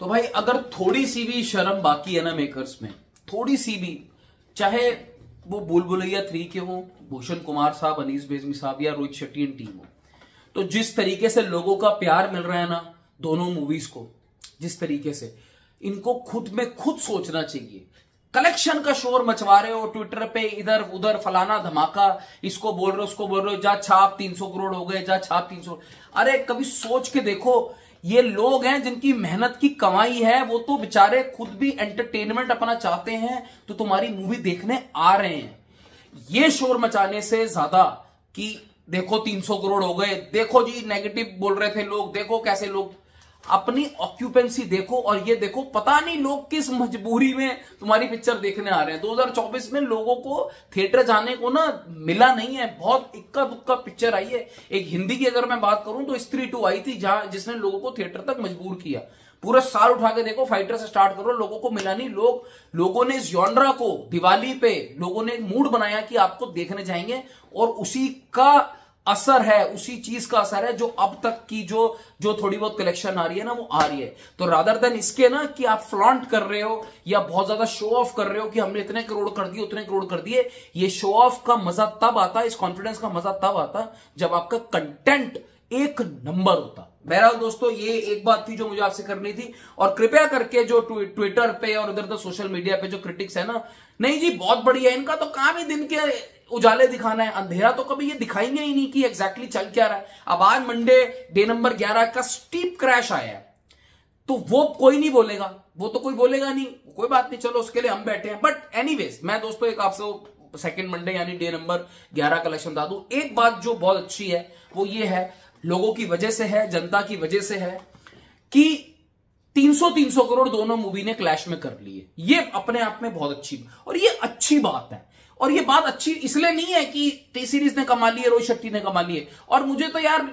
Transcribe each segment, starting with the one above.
तो भाई, अगर थोड़ी सी भी शर्म बाकी है ना मेकर्स में, थोड़ी सी भी, चाहे वो बुल बुलैया थ्री के हो, भूषण कुमार साहब, अनीस बेजमी साहब या रोहित शेट्टी एंड टीम हो तो जिस तरीके से लोगों का प्यार मिल रहा है ना दोनों मूवीज़ को, जिस तरीके से, इनको खुद में खुद सोचना चाहिए। कलेक्शन का शोर मचवा रहे हो ट्विटर पे इधर, उधर, फलाना धमाका, इसको बोल रहे हो, उसको बोल रहे हो, जा छाप 300 करोड़ हो गए, जा छाप 300 अरे, कभी सोच के देखो ये लोग हैं जिनकी मेहनत की कमाई है, वो तो बेचारे खुद भी एंटरटेनमेंट अपना चाहते हैं तो तुम्हारी मूवी देखने आ रहे हैं। ये शोर मचाने से ज़्यादा कि देखो 300 करोड़ हो गए, देखो जी नेगेटिव बोल रहे थे लोग, देखो कैसे लोग अपनी ऑक्यूपेंसी देखो और ये देखो, पता नहीं लोग किस मजबूरी में तुम्हारी पिक्चर देखने आ रहे हैं। 2024 में लोगों को थिएटर जाने को ना मिला नहीं है, बहुत इक्का दुक्का पिक्चर आई है। एक हिंदी की अगर मैं बात करूँ तो स्त्री टू आई थी, जहाँ जिसने लोगों को थिएटर तक मजबूर किया। पूरा साल उठा के देखो फाइटर से स्टार्ट करो, लोगों को मिला नहीं। लोग, लोगों ने जॉनरा को, दिवाली पे, लोगों ने मूड बनाया कि आपको देखने जाएँगे और उसी का असर है, उसी चीज़ का असर है जो अब तक की जो जो थोड़ी बहुत कलेक्शन आ रही है ना, वो आ रही है। तो रादर देन इसके ना कि आप फ्लॉन्ट कर रहे हो या बहुत ज़्यादा शो ऑफ़ कर रहे हो कि हमने इतने करोड़ कर दिए, उतने करोड़ कर दिए, ये शो ऑफ़ का मज़ा तब आता, इस कॉन्फिडेंस का मज़ा तब आता जब आपका कंटेंट एक नंबर होता। बहरहाल दोस्तों, ये एक बात थी जो मुझे आपसे करनी थी और कृपया करके जो ट्विटर पे और उधर उधर सोशल मीडिया पे जो क्रिटिक्स है ना, नहीं जी, बहुत बढ़िया इनका तो काम ही दिन के उजाले दिखाना है, अंधेरा तो कभी ये दिखाएँगे ही नहीं कि एग्जैक्टली चल क्या रहा है। अब आज मंडे डे नंबर 11 का स्टीप क्रैश आया है। तो वो कोई नहीं बोलेगा, वो तो कोई बोलेगा नहीं, कोई बात नहीं, चलो उसके लिए हम बैठे हैं। बट एनीवेज मैं दोस्तों एक आपसे सेकंड मंडे यानी डे नंबर 11 कलेक्शन बता दू। एक बात जो बहुत अच्छी है, वो ये है, लोगों की वजह से है, जनता की वजह से है कि 300 300 करोड़ दोनों मूवी ने क्लैश में कर लिए। ये अपने आप में बहुत अच्छी और ये अच्छी बात है। और ये बात अच्छी इसलिए नहीं है कि टी सीरीज़ ने कमा ली है, रोहित शेट्टी ने कमा ली है। और मुझे तो यार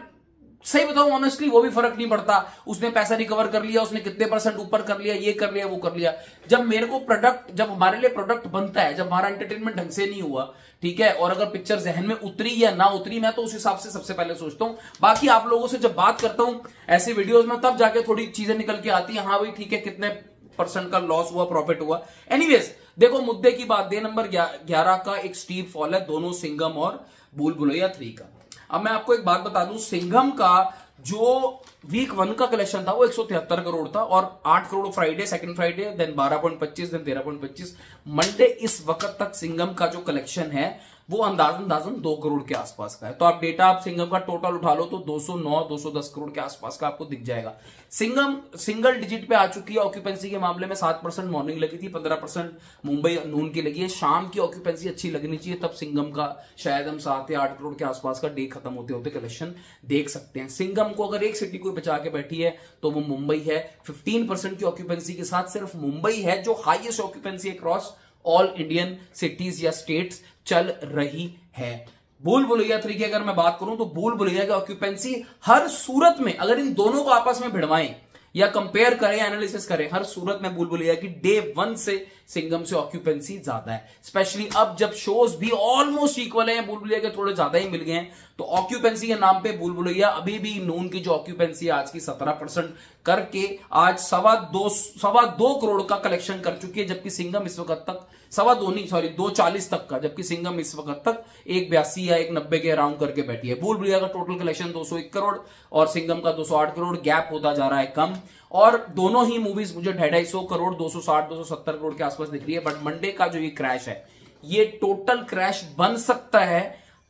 सही बताऊँ ऑनेस्टली वो भी फ़र्क नहीं पड़ता। उसने पैसा रिकवर कर लिया, उसने कितने परसेंट ऊपर कर लिया, ये कर लिया, वो कर लिया। जब मेरे को प्रोडक्ट जब हमारे लिए प्रोडक्ट बनता है, जब हमारा एंटरटेनमेंट ढंग से नहीं हुआ, ठीक है, और अगर पिक्चर जहन में उतरी या ना उतरी, मैं तो उस हिसाब से सबसे पहले सोचता हूँ। बाकी आप लोगों से जब बात करता हूँ, ऐसे वीडियोज़ में, तब जाके थोड़ी चीज़ें निकल के आती है हाँ भाई, ठीक है, कितने परसेंट का लॉस हुआ, प्रॉफिट हुआ। एनीवेज देखो, मुद्दे की बात डे नंबर ग्यारह का एक स्टीप फॉल है, दोनों सिंगम और भूल भुलैया थ्री का। अब मैं आपको एक बात बता दूँ, सिंघम का जो वीक वन का कलेक्शन था, वो एक सौ तिहत्तर करोड़ था और 8 crore friday second friday then 12.25 then 13.25 Monday इस वक्त तक सिंगम का जो कलेक्शन है वो अंदाजन अंदाजन दो करोड़ के आसपास का है। तो आप डेटा आप सिंगम का टोटल उठा लो तो 209 210 करोड़ के आसपास का आपको दिख जाएगा। सिंगम सिंगल डिजिट पे आ चुकी है ऑक्यूपेंसी के मामले में सात परसेंट मॉर्निंग लगी थी, पंद्रह परसेंट मुंबई नून की लगी है। शाम की ऑक्यूपेंसी अच्छी लगनी चाहिए, तब सिंगम का शायद हम सात या आठ करोड़ के आसपास का डे खत्म होते होते कलेक्शन देख सकते हैं। सिंगम को अगर एक सिटी कोई बचा के बैठी है तो वो मुंबई है। फिफ्टीन की ऑक्यूपेंसी के साथ सिर्फ़ मुंबई है जो highest occupancy across all Indian cities या स्टेट्स चल रही है। भूल भुलैया थ्री की अगर मैं बात करूँ तो भूल भुलैया की ऑक्यूपेंसी हर सूरत में, अगर इन दोनों को आपस में भिड़वाएँ या कंपेयर करें एनालिसिस करें, हर सूरत में भूल भुलैया की डे वन से सिंगम से ऑक्यूपेंसी ज़्यादा है। स्पेशली अब जब शोज़ भी ऑलमोस्ट इक्वल है भूल भुलैया के थोड़े ज़्यादा ही मिल गए हैं तो ऑक्यूपेंसी के नाम पे भूल भुलैया अभी भी नून की जो ऑक्यूपेंसी आज की सत्रह परसेंट करके आज सवा दो सवा दो करोड़ का कलेक्शन कर चुकी है, जबकि सिंगम इस वक्त तक, सवा दो नहीं सॉरी दो चालीस तक का, जबकि सिंगम इस वक्त तक एक बयासी या एक नब्बे के अराउंड करके बैठी है। भूल भुलैया का टोटल कलेक्शन दो सौ एक करोड़ और सिंगम का दो सौ आठ करोड़ गैप होता जा रहा है कम। और दोनों ही मूवीज़ मुझे ढाई सौ करोड़, दो सौ साठ, दो सौ सत्तर करोड़ के आसपास दिख रही है बट मंडे का जो ये क्रैश है, ये टोटल क्रैश बन सकता है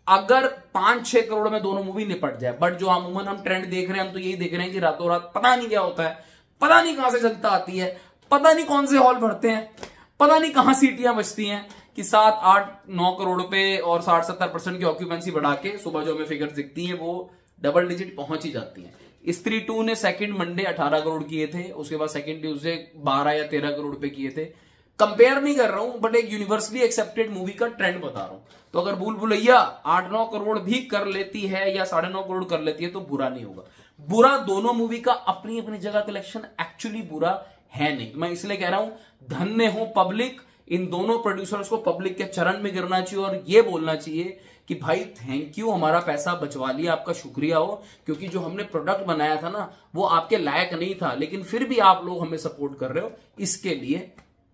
अगर पाँच छह करोड़ में दोनों मूवी निपट जाए। बट जो अमूमन हम ट्रेंड देख रहे हैं, हम तो यही देख रहे हैं कि रातों रात पता नहीं क्या होता है, पता नहीं कहाँ से जनता आती है, पता नहीं कौन से हॉल भरते हैं, पता नहीं कहाँ सीटियाँ बचती हैं कि सात आठ नौ करोड़ पे और साठ सत्तर परसेंट की ऑक्यूपेंसी बढ़ा के सुबह जो हमें फिगर दिखती है, वो डबल डिजिट पहुँच ही जाती है। स्त्री टू ने सेकंड मंडे 18 करोड़ किए थे, उसके बाद सेकंड ट्यूजडे 12 या 13 करोड़ पे किए थे। कंपेयर नहीं कर रहा हूँ बट एक यूनिवर्सली एक्सेप्टेड मूवी का ट्रेंड बता रहा हूँ। तो अगर भूल भुलैया, आठ नौ करोड़ भी कर लेती है या साढ़े नौ करोड़ कर लेती है तो बुरा नहीं होगा। बुरा दोनों मूवी का अपनी अपनी जगह कलेक्शन एक्चुअली बुरा है नहीं। मैं इसलिए कह रहा हूँ धन्य हो पब्लिक इन दोनों प्रोड्यूसर्स को पब्लिक के चरण में गिरना चाहिए और यह बोलना चाहिए कि भाई थैंक यू हमारा पैसा बचवा लिया, आपका शुक्रिया हो, क्योंकि जो हमने प्रोडक्ट बनाया था ना, वो आपके लायक नहीं था, लेकिन फिर भी आप लोग हमें सपोर्ट कर रहे हो, इसके लिए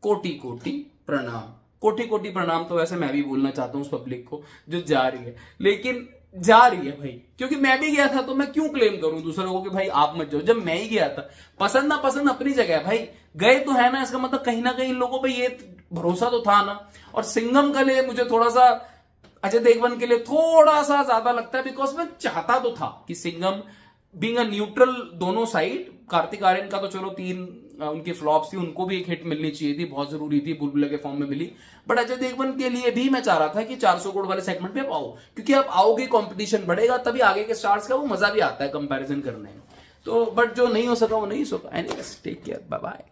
कोटि कोटि प्रणाम। कोटि कोटि प्रणाम तो वैसे मैं भी बोलना चाहता हूँ उस पब्लिक को, जो जा रही है। लेकिन जा रही है भाई, क्योंकि मैं भी गया था तो मैं क्यों क्लेम करूँ दूसरों को कि भाई आप मत जाओ? जब मैं ही गया था, पसंद ना पसंद अपनी जगह है भाई। गए तो है ना, इसका मतलब कहीं ना कहीं इन लोगों पर ये भरोसा तो था ना। और सिंगम का लिए मुझे थोड़ा सा, अजय देवगन के लिए थोड़ा सा ज़्यादा लगता है बिकॉज़ मैं चाहता तो था कि सिंगम बींग अ न्यूट्रल दोनों साइड कार्तिक आर्यन का तो चलो तीन उनके फ्लॉप्स थी, उनको भी एक हिट मिलनी चाहिए थी, बहुत ज़रूरी थी, बुलबुले के फॉर्म में मिली। बट अजय देवगन के लिए भी मैं चाह रहा था कि 400 करोड़ वाले सेगमेंट पे आओ। क्योंकि आप आओगे कंपटीशन बढ़ेगा, तभी आगे के स्टार्स का वो मज़ा भी आता है कंपैरिजन करने में। तो बट जो नहीं हो सका, वो नहीं हो सका। Any take care bye bye